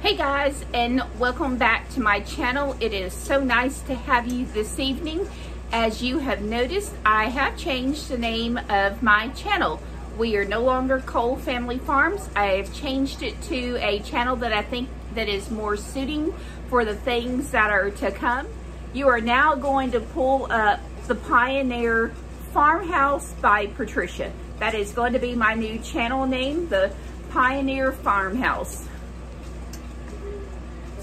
Hey guys, and welcome back to my channel. It is so nice to have you this evening. As you have noticed, I have changed the name of my channel. We are no longer Cole Family Farms. I have changed it to a channel that I think that is more suiting for the things that are to come. You are now going to pull up the Pioneer Farmhouse by Patricia. That is going to be my new channel name, the Pioneer Farmhouse.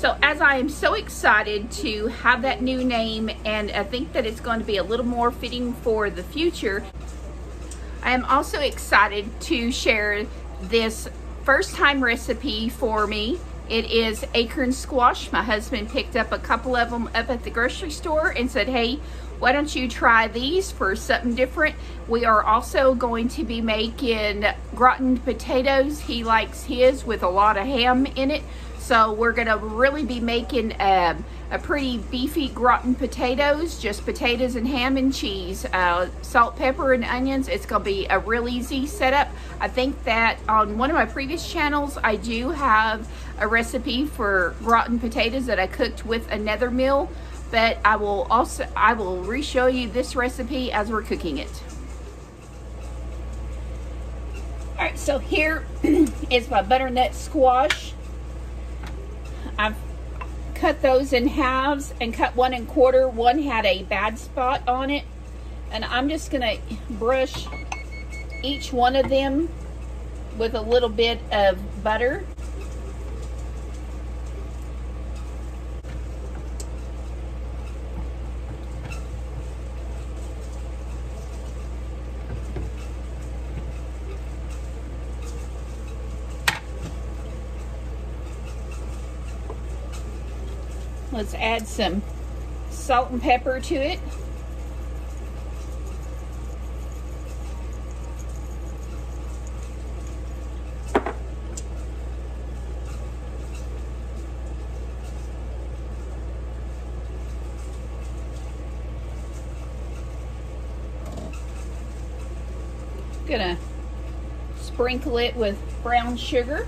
So as I am so excited to have that new name and I think that it's going to be a little more fitting for the future, I am also excited to share this first time recipe for me. It is acorn squash. My husband picked up a couple of them up at the grocery store and said, hey, why don't you try these for something different? We are also going to be making gratin potatoes. He likes his with a lot of ham in it. So we're gonna really be making a, a pretty beefy gratin potatoes, just potatoes and ham and cheese, uh, salt, pepper, and onions. It's gonna be a real easy setup. I think that on one of my previous channels, I do have a recipe for gratin potatoes that I cooked with another meal, but I will also, I will re-show you this recipe as we're cooking it. All right, so here is my butternut squash. I've cut those in halves and cut one in quarter. One had a bad spot on it. And I'm just gonna brush each one of them with a little bit of butter. Let's add some salt and pepper to it. Gonna sprinkle it with brown sugar.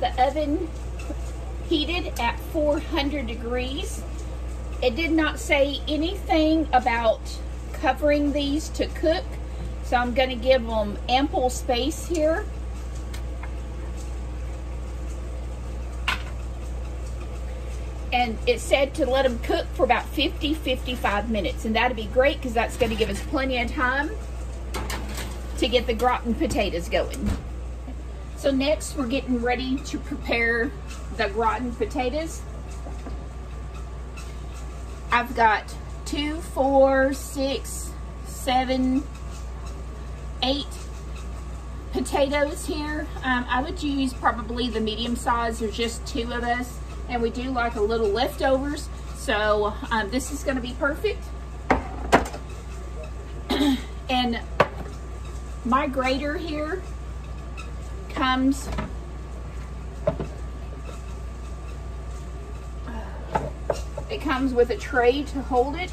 The oven heated at 400 degrees. It did not say anything about covering these to cook, so I'm going to give them ample space here. And it said to let them cook for about 50, 55 minutes. And that'd be great because that's going to give us plenty of time to get the gratin potatoes going. So next we're getting ready to prepare the gratin potatoes. I've got two, four, six, seven, eight potatoes here. Um, I would use probably the medium size. There's just two of us and we do like a little leftovers. So um, this is gonna be perfect. and my grater here comes. It comes with a tray to hold it.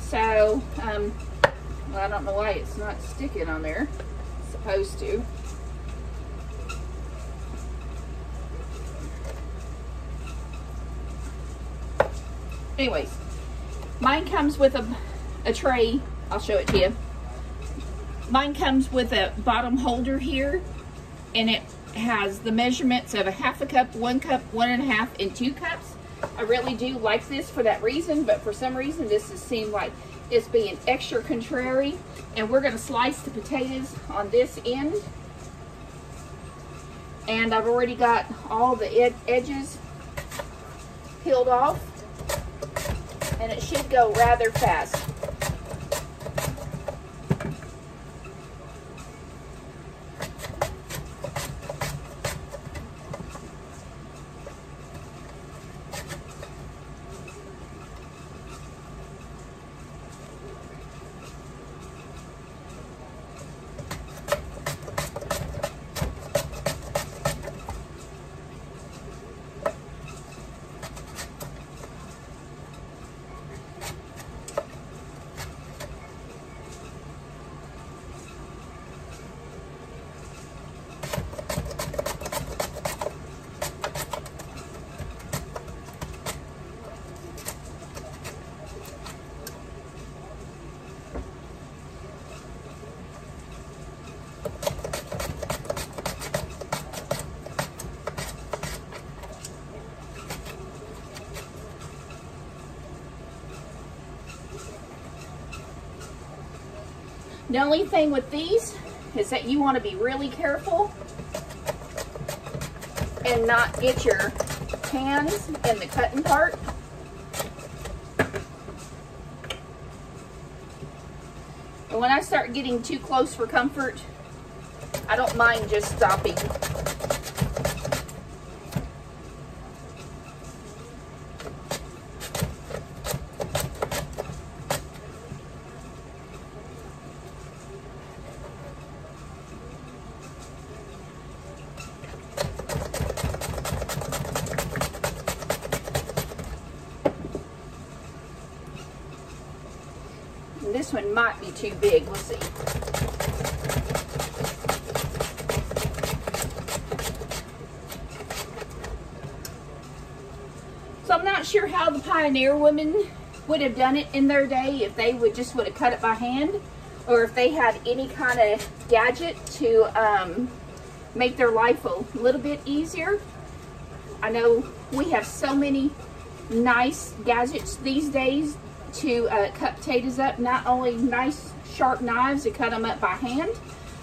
So um, well, I don't know why it's not sticking on there. It's supposed to. Anyways mine comes with a, a tray. I'll show it to you. Mine comes with a bottom holder here and it has the measurements of a half a cup, one cup, one and a half, and two cups. I really do like this for that reason, but for some reason this has seemed like it's being extra contrary. And we're gonna slice the potatoes on this end. And I've already got all the ed edges peeled off. And it should go rather fast. The only thing with these is that you want to be really careful and not get your hands in the cutting part. And when I start getting too close for comfort, I don't mind just stopping. this might be too big. We'll see. So I'm not sure how the pioneer women would have done it in their day if they would just would have cut it by hand or if they had any kind of gadget to um, make their life a little bit easier. I know we have so many nice gadgets these days to uh, cut potatoes up. Not only nice sharp knives to cut them up by hand,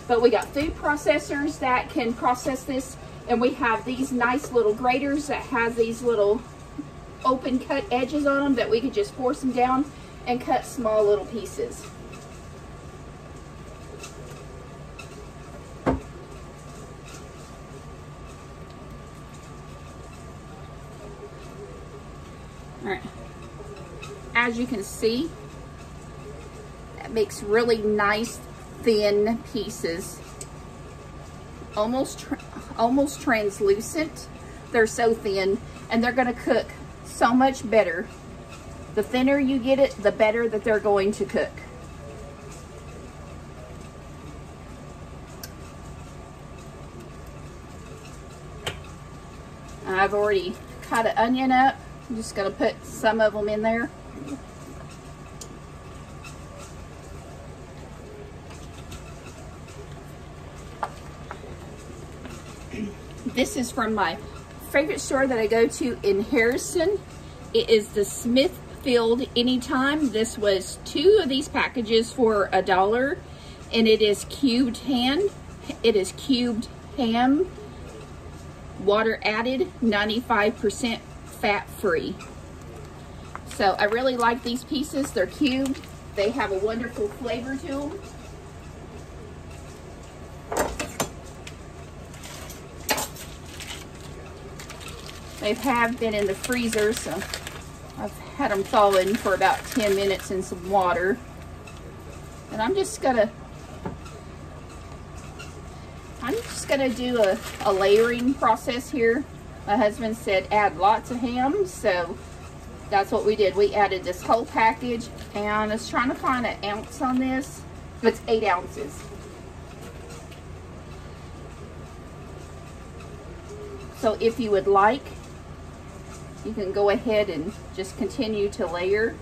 but we got food processors that can process this. And we have these nice little graters that has these little open cut edges on them that we could just force them down and cut small little pieces. All right as you can see, that makes really nice thin pieces. Almost, tra almost translucent. They're so thin and they're gonna cook so much better. The thinner you get it, the better that they're going to cook. I've already cut an onion up. I'm just gonna put some of them in there. This is from my favorite store that I go to in Harrison. It is the Smithfield Anytime. This was two of these packages for a dollar and it is cubed ham. It is cubed ham, water added, 95% fat free. So I really like these pieces. They're cubed. They have a wonderful flavor to them. They have been in the freezer, so I've had them thawing for about 10 minutes in some water. And I'm just gonna, I'm just gonna do a, a layering process here. My husband said add lots of ham, so that's what we did. We added this whole package, and I was trying to find an ounce on this. It's eight ounces. So if you would like, you can go ahead and just continue to layer.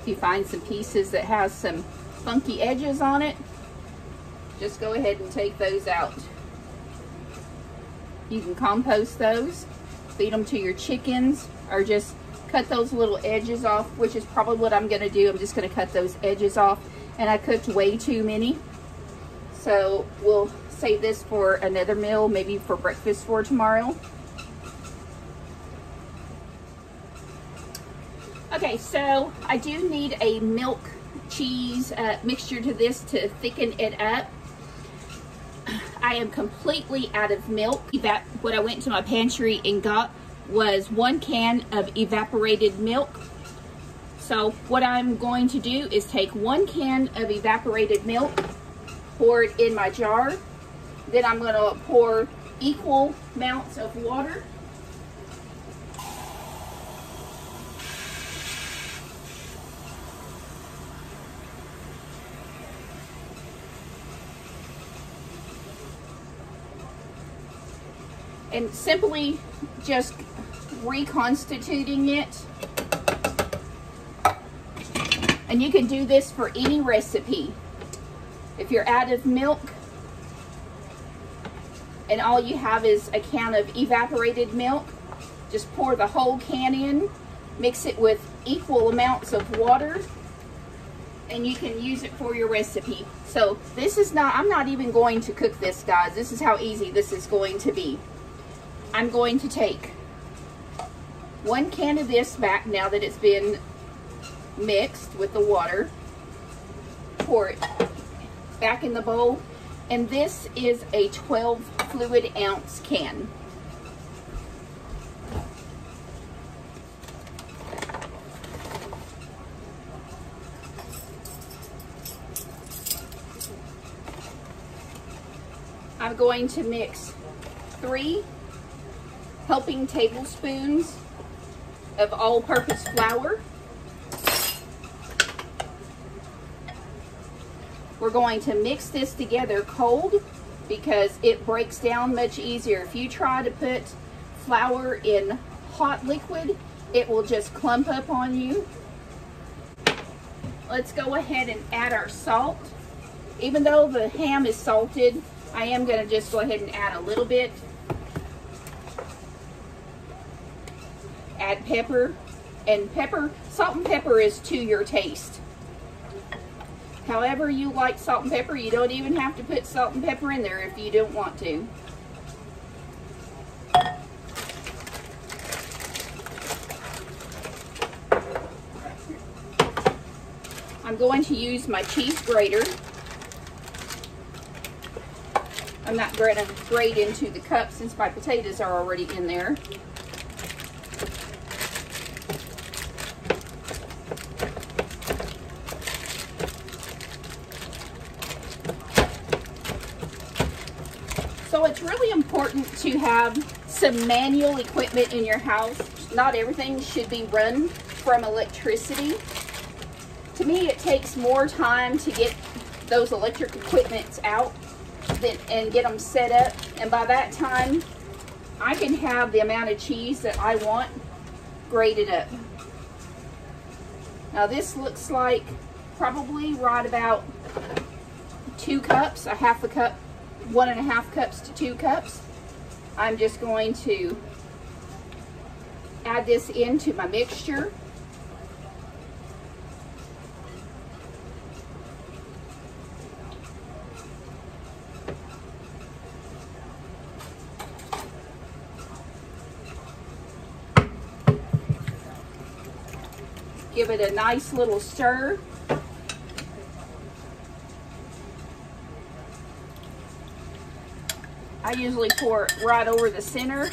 If you find some pieces that has some funky edges on it, just go ahead and take those out. You can compost those, feed them to your chickens, or just cut those little edges off, which is probably what I'm gonna do. I'm just gonna cut those edges off. And I cooked way too many. So we'll save this for another meal, maybe for breakfast for tomorrow. Okay, so I do need a milk cheese uh, mixture to this to thicken it up. I am completely out of milk. What I went to my pantry and got was one can of evaporated milk. So what I'm going to do is take one can of evaporated milk pour it in my jar. Then I'm going to pour equal amounts of water. And simply just reconstituting it. And you can do this for any recipe. If you're out of milk and all you have is a can of evaporated milk, Just pour the whole can in, mix it with equal amounts of water, and you can use it for your recipe. So this is not, I'm not even going to cook this, guys. This is how easy this is going to be. I'm going to take one can of this back now that it's been mixed with the water. Pour it back in the bowl. And this is a 12 fluid ounce can. I'm going to mix three helping tablespoons of all-purpose flour. We're going to mix this together cold because it breaks down much easier. If you try to put flour in hot liquid, it will just clump up on you. Let's go ahead and add our salt. Even though the ham is salted, I am going to just go ahead and add a little bit. Add pepper. And pepper, salt and pepper is to your taste. However you like salt and pepper, you don't even have to put salt and pepper in there if you don't want to. I'm going to use my cheese grater. I'm not going to grate into the cup since my potatoes are already in there. So it's really important to have some manual equipment in your house. Not everything should be run from electricity. To me, it takes more time to get those electric equipments out than, and get them set up. And by that time, I can have the amount of cheese that I want grated up. Now this looks like probably right about two cups, a half a cup one and a half cups to two cups. I'm just going to add this into my mixture. Give it a nice little stir. I usually pour it right over the center.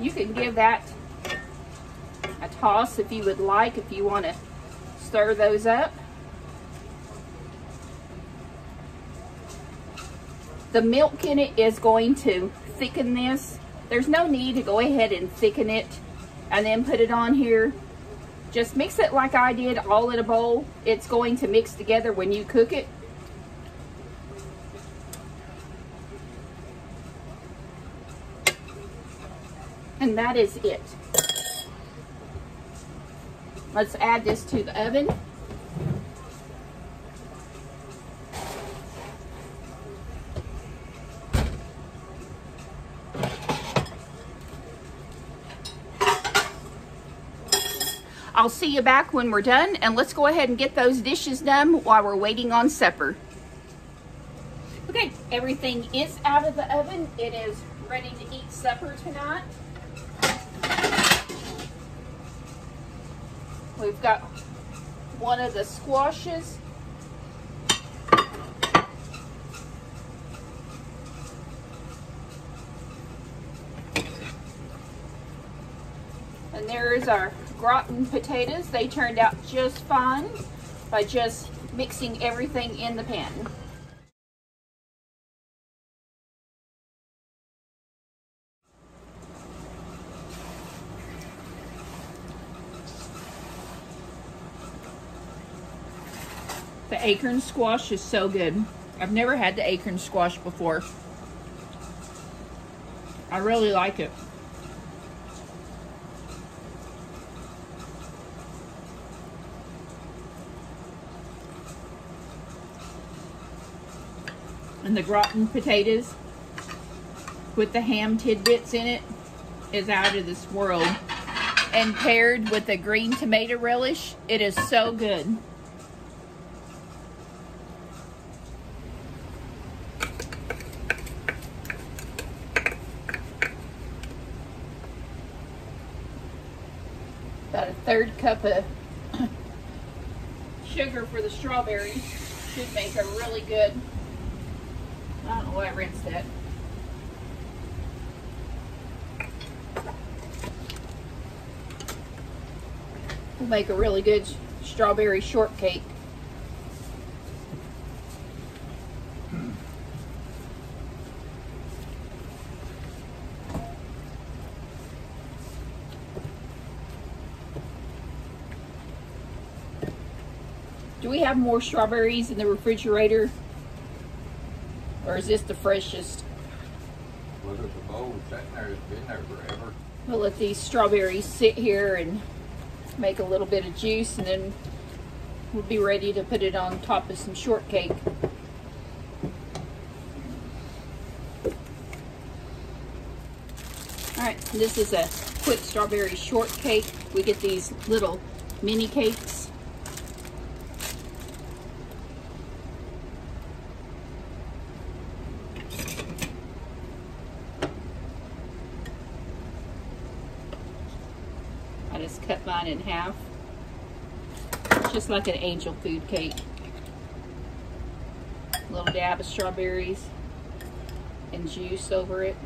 You can give that a toss if you would like, if you want to stir those up. The milk in it is going to thicken this there's no need to go ahead and thicken it and then put it on here. Just mix it like I did all in a bowl. It's going to mix together when you cook it. And that is it. Let's add this to the oven. I'll see you back when we're done and let's go ahead and get those dishes done while we're waiting on supper. Okay, everything is out of the oven. It is ready to eat supper tonight. We've got one of the squashes. And there's our gratin potatoes. They turned out just fine by just mixing everything in the pan. The acorn squash is so good. I've never had the acorn squash before. I really like it. And the gratin potatoes with the ham tidbits in it is out of this world. And paired with the green tomato relish, it is so good. About a third cup of sugar for the strawberries. Should make a really good, Why I rinsed that. Will make a really good strawberry shortcake. Do we have more strawberries in the refrigerator? Or is this the freshest? At the bowl sitting there, it's been there forever. We'll let these strawberries sit here and make a little bit of juice and then we'll be ready to put it on top of some shortcake. Alright, this is a quick strawberry shortcake. We get these little mini cakes. I just cut in half. Just like an angel food cake. A little dab of strawberries and juice over it.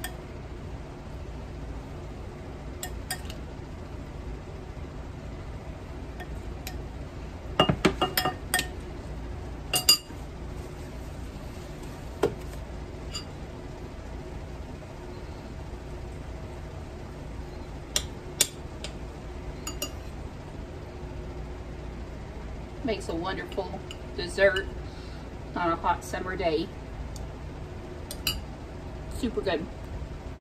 Makes a wonderful dessert on a hot summer day. Super good.